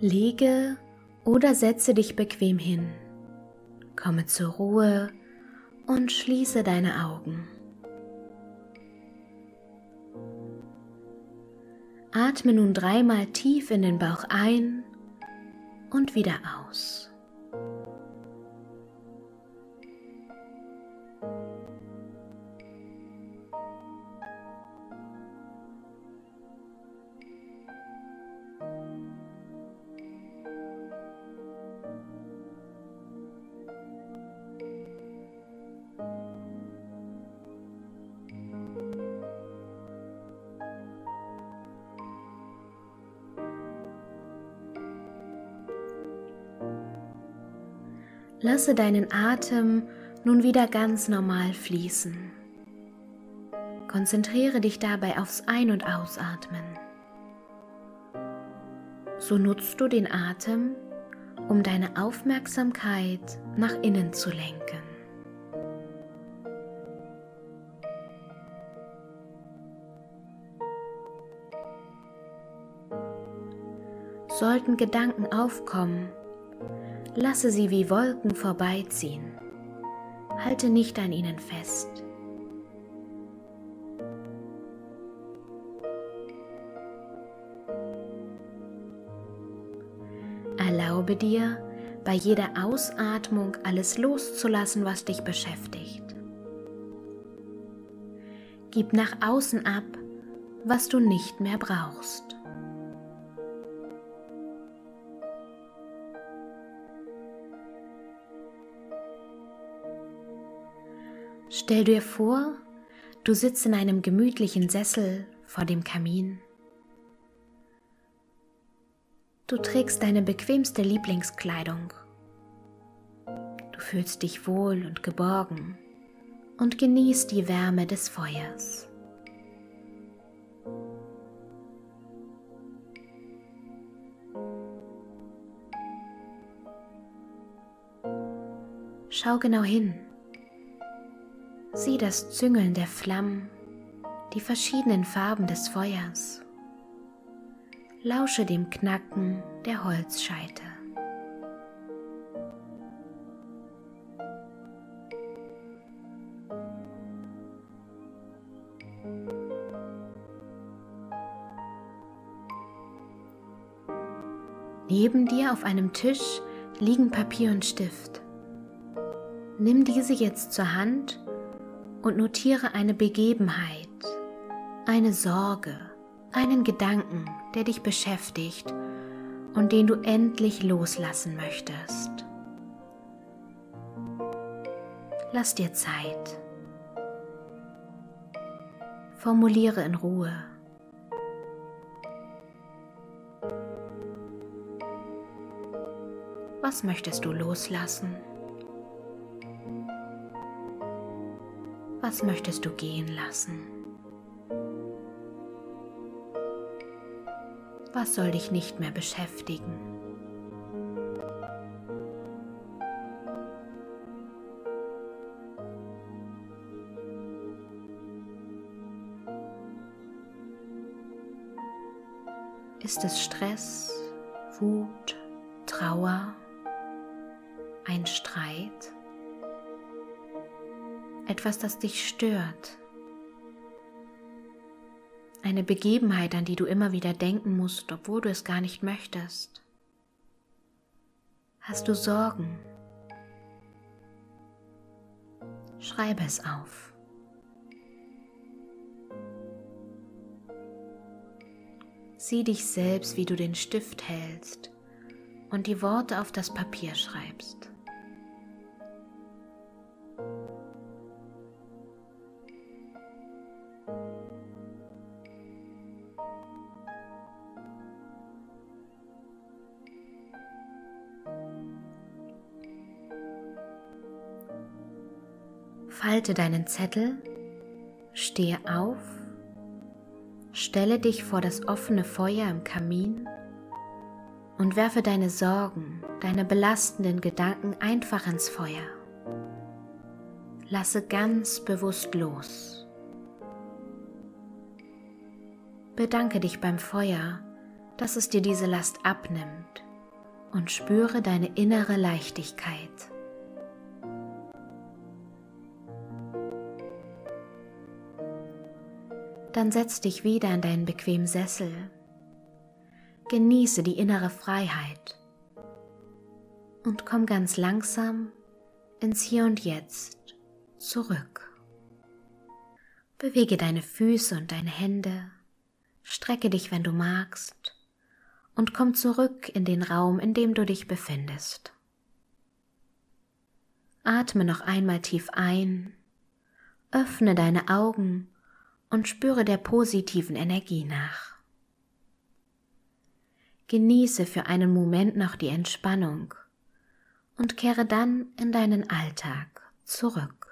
Lege oder setze dich bequem hin, komme zur Ruhe und schließe deine Augen. Atme nun dreimal tief in den Bauch ein und wieder aus. Lasse deinen Atem nun wieder ganz normal fließen. Konzentriere dich dabei aufs Ein- und Ausatmen. So nutzt du den Atem, um deine Aufmerksamkeit nach innen zu lenken. Sollten Gedanken aufkommen, Lasse sie wie Wolken vorbeiziehen. Halte nicht an ihnen fest. Erlaube dir, bei jeder Ausatmung alles loszulassen, was dich beschäftigt. Gib nach außen ab, was du nicht mehr brauchst. Stell dir vor, du sitzt in einem gemütlichen Sessel vor dem Kamin. Du trägst deine bequemste Lieblingskleidung. Du fühlst dich wohl und geborgen und genießt die Wärme des Feuers. Schau genau hin. Sieh das Züngeln der Flammen, die verschiedenen Farben des Feuers. Lausche dem Knacken der Holzscheite. Neben dir auf einem Tisch liegen Papier und Stift. Nimm diese jetzt zur Hand und notiere eine Begebenheit, eine Sorge, einen Gedanken, der dich beschäftigt und den du endlich loslassen möchtest. Lass dir Zeit. Formuliere in Ruhe. Was möchtest du loslassen? Was möchtest du gehen lassen? Was soll dich nicht mehr beschäftigen? Ist es Stress, Wut, Trauer, ein Streit? Etwas, das dich stört, eine Begebenheit, an die du immer wieder denken musst, obwohl du es gar nicht möchtest. Hast du Sorgen? Schreibe es auf. Sieh dich selbst, wie du den Stift hältst und die Worte auf das Papier schreibst. Falte deinen Zettel, stehe auf, stelle dich vor das offene Feuer im Kamin und werfe deine Sorgen, deine belastenden Gedanken einfach ins Feuer. Lasse ganz bewusst los. Bedanke dich beim Feuer, dass es dir diese Last abnimmt, und spüre deine innere Leichtigkeit. Dann setz dich wieder in deinen bequemen Sessel. Genieße die innere Freiheit und komm ganz langsam ins Hier und Jetzt zurück. Bewege deine Füße und deine Hände, strecke dich, wenn du magst, und komm zurück in den Raum, in dem du dich befindest. Atme noch einmal tief ein, öffne deine Augen und spüre der positiven Energie nach. Genieße für einen Moment noch die Entspannung und kehre dann in deinen Alltag zurück.